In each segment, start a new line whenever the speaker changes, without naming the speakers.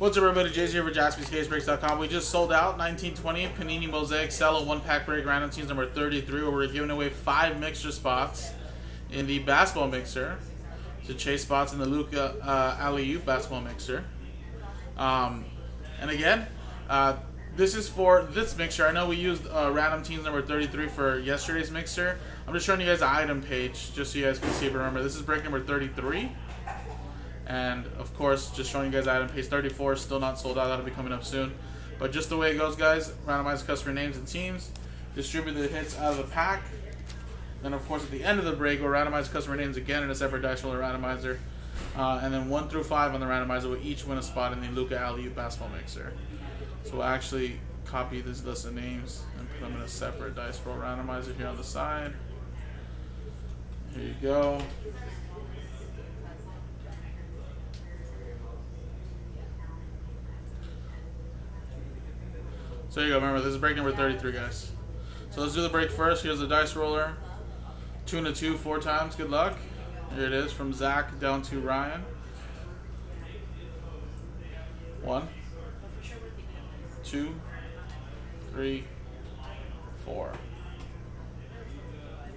What's up, everybody? Jay's here for JaspysCaseBreaks.com. We just sold out 1920 Panini Mosaic Cello one pack break random teams number 33, where we're giving away five mixer spots in the basketball mixer to chase spots in the Luca uh, Alley basketball mixer. Um, and again, uh, this is for this mixer. I know we used uh, random teams number 33 for yesterday's mixer. I'm just showing you guys the item page just so you guys can see. Remember, this is break number 33. And of course, just showing you guys item page 34, still not sold out. That'll be coming up soon. But just the way it goes, guys, randomize customer names and teams, distribute the hits out of the pack. Then, of course, at the end of the break, we'll randomize customer names again in a separate dice roller randomizer. Uh, and then 1 through 5 on the randomizer will each win a spot in the Luca Alley basketball mixer. So we'll actually copy this list of names and put them in a separate dice roll randomizer here on the side. Here you go. So there you go. Remember, this is break number 33, guys. So let's do the break first. Here's the dice roller. Two and a two, four times. Good luck. Here it is from Zach down to Ryan. One, two, three, four.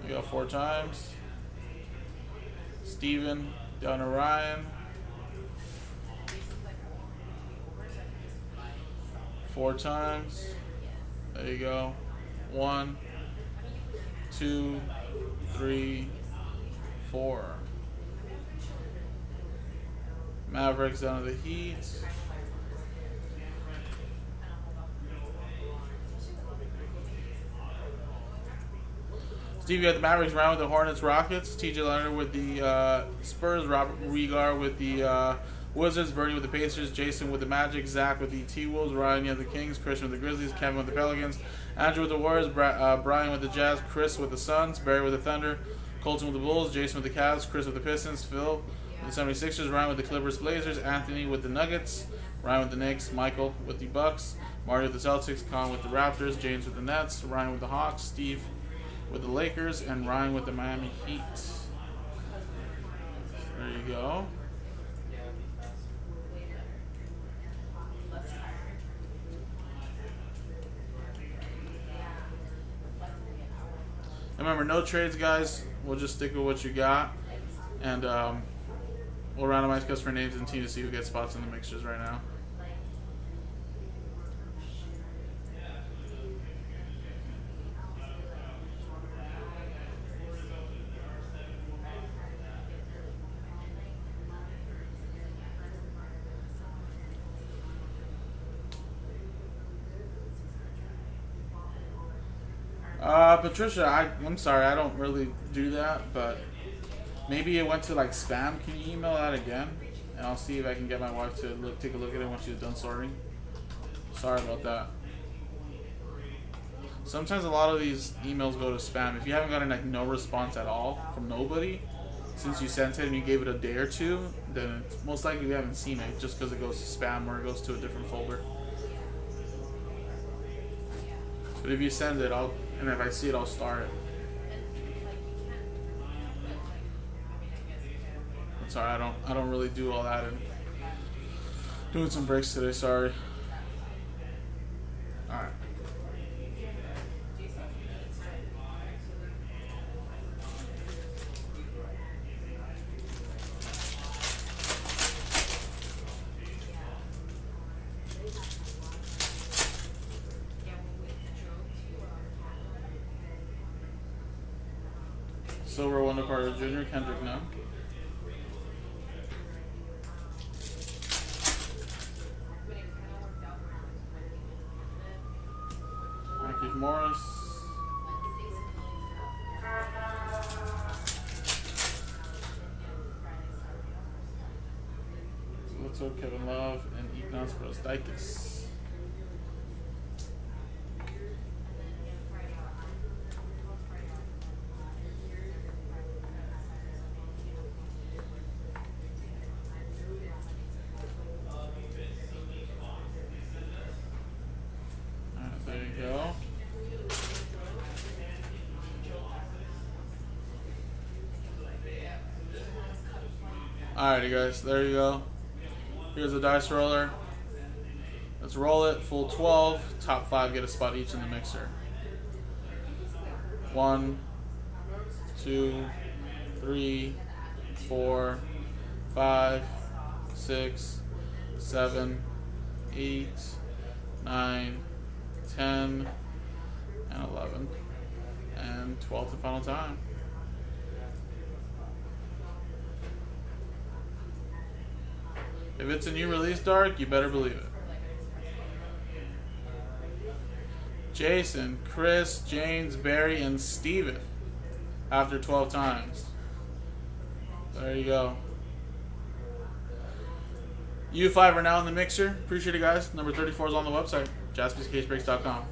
We got four times. Steven down to Ryan. Four times. There you go. One, two, three, four. Mavericks down to the Heat. Steve, you got the Mavericks round with the Hornets Rockets. TJ Leonard with the uh, Spurs. Robert Regar with the uh, Wizards, Bernie with the Pacers, Jason with the Magic, Zach with the T Wolves, Ryan with the Kings, Christian with the Grizzlies, Kevin with the Pelicans, Andrew with the Warriors, Bra uh, Brian with the Jazz, Chris with the Suns, Barry with the Thunder, Colton with the Bulls, Jason with the Cavs, Chris with the Pistons, Phil with the 76ers, Ryan with the Clippers, Blazers, Anthony with the Nuggets, Ryan with the Knicks, Michael with the Bucks, Mario with the Celtics, Con with the Raptors, James with the Nets, Ryan with the Hawks, Steve with the Lakers, and Ryan with the Miami Heat. There you go. Remember, no trades, guys. We'll just stick with what you got. And um, we'll randomize customer names and team to see who gets spots in the mixtures right now. Uh, Patricia, I, I'm sorry, I don't really do that, but maybe it went to like spam. Can you email that again? And I'll see if I can get my wife to look, take a look at it when she's done sorting. Sorry about that. Sometimes a lot of these emails go to spam. If you haven't gotten like no response at all from nobody since you sent it and you gave it a day or two, then it's most likely you haven't seen it just because it goes to spam or it goes to a different folder. But if you send it, I'll and if I see it, I'll start it. Sorry, I don't I don't really do all that and doing some breaks today, sorry. Silver Wendell Carter Jr., Kendrick Nunn. Markieff Morris. Kevin Love, and Ignas Brazdeikis. Alrighty guys, there you go. Here's a dice roller. Let's roll it. Full 12. Top five get a spot each in the mixer. One, two, three, four, five, six, seven, eight, nine, ten, and eleven. And twelfth and final time. If it's a new release dark, you better believe it. Jason, Chris, James, Barry, and Steven after 12 times. There you go. U5 are now in the mixer. Appreciate it, guys. Number 34 is on the website, jaspyscasebreaks.com.